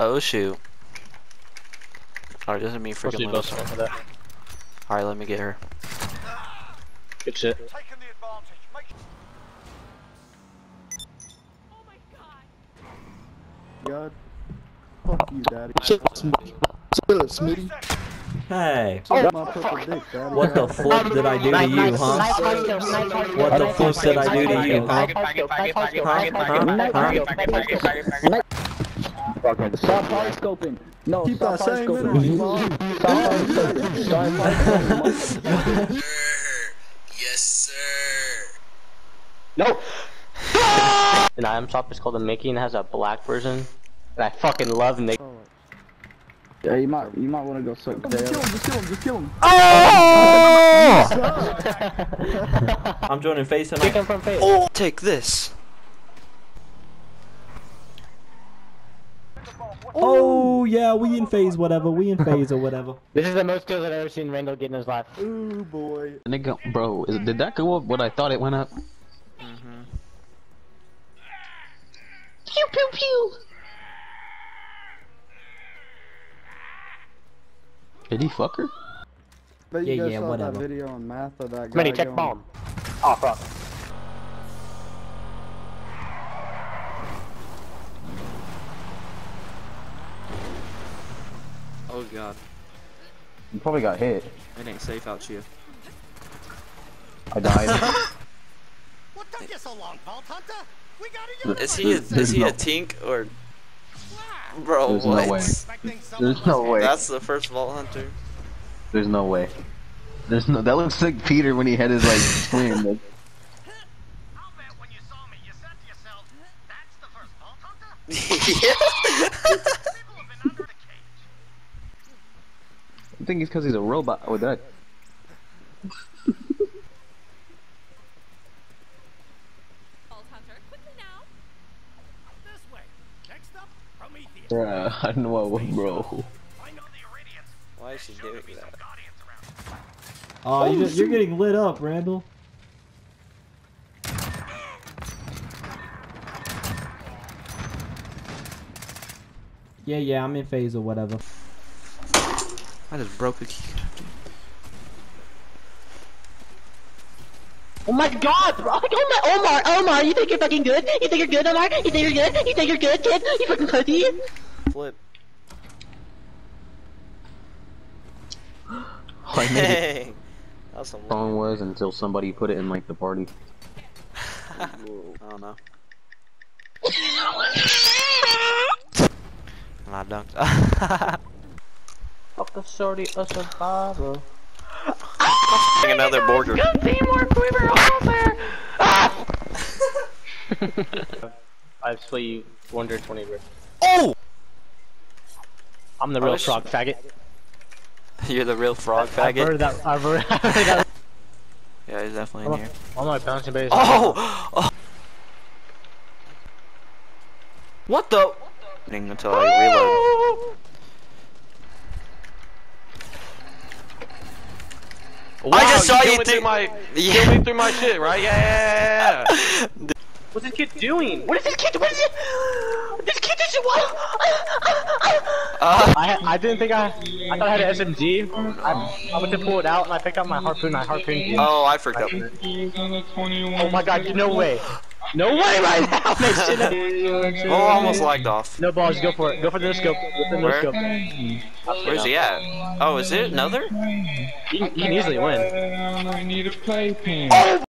Oh shoot. Alright, this is me Supposed to be freaking both losing. for that. Alright, let me get her. Good shit. Taking the advantage. God. Fuck you, daddy. Chill, Smitty. Hey, Suck my purple dick, daddy. what the fuck did I do to you, huh? What the fuck did I do to you, huh? Stop scoping. No, Keep stop that same scoping. energy, mom. Stop scoping. Yes, sir. No! An item shop is called the Mickey and it has a black version. And I fucking love Mickey. Yeah, you might, you might want to go suck Just kill him, just kill him, just kill him. Oh! I'm joining face Kick tonight. him from face. Oh, take this. Oh yeah, we in phase whatever. We in phase or whatever. This is the most kills I've ever seen Randall get in his life. Ooh, boy. Nigga, bro, is, did that go up what I thought it went up? Mm-hmm. Pew pew pew. Did he fuck her? Bet you Yeah, guys yeah, saw whatever. that video on math of that guy Mini, check going, bomb. Oh fuck. Oh god. You probably got hit. It ain't safe out here. I died. What took you so long, Vault Hunter? We gotta use Is he a, is he a tink or Bro, There's no what? way. There's no way. That's the first vault hunter. There's no way. There's no. That looks like Peter when he had his like swing. Like, I'll bet when you saw me, you said to yourself, that's the first Vault Hunter? yeah. People have been under the cage. I think it's because he's a robot. Oh, that. Hunter, quickly now. This way. Next up, Prometheus. Bruh, I know what, bro. I know the Why is she doing to be some that? Guardians. Oh, you you're getting lit up, Randall. Yeah, yeah, I'm in phase or whatever. I just broke a key. Oh my god, bro! Oh my, Omar, Omar, you think you're fucking good? You think you're good, Omar? You think you're good? You think you're good, kid? You fucking pussy? Flip. Oh, I made it. Dang. That was some Song was until somebody put it in like the party. I don't know. And I dunked. Fuck the shorty, a survivor. another border. I slay you 120 bro. Oh! I'm the Oh, real sh- frog faggot. You're the real frog I've heard faggot. that. I've heard, I've heard that. Yeah, he's definitely in here. All my bouncing base. Oh! oh! What the? Until I reload. Wow, I just saw kill you me through my Yeah. me through my shit, right? Yeah, yeah, yeah, yeah. What's this kid doing? What is this kid? What is it? This kid is what? Uh, I I didn't think I I thought I had an SMG. I, I went to pull it out and I picked up my harpoon. I harpooned you. oh, I forgot. Oh my god! No way! No way right now! Make shit up. Oh, almost lagged off. No balls. Go for it. Go for the no scope. Go for the Where? scope. Where's he at? Oh, is it another? You, can- you can easily win. I need a playpen. Oh